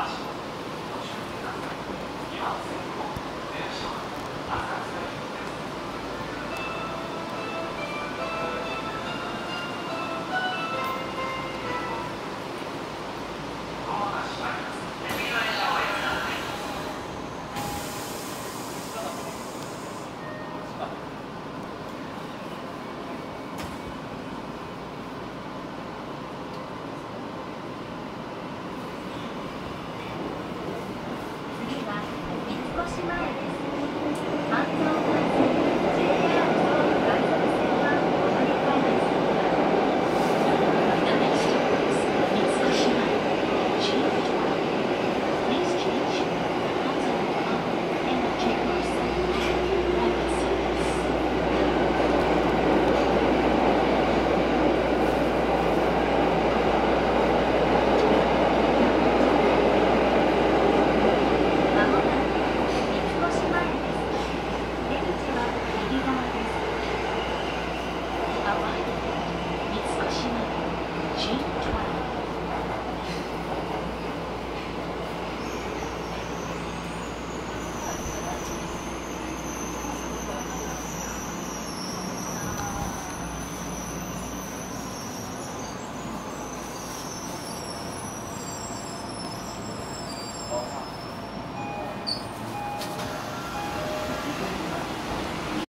possible. Maxima. 沢三島新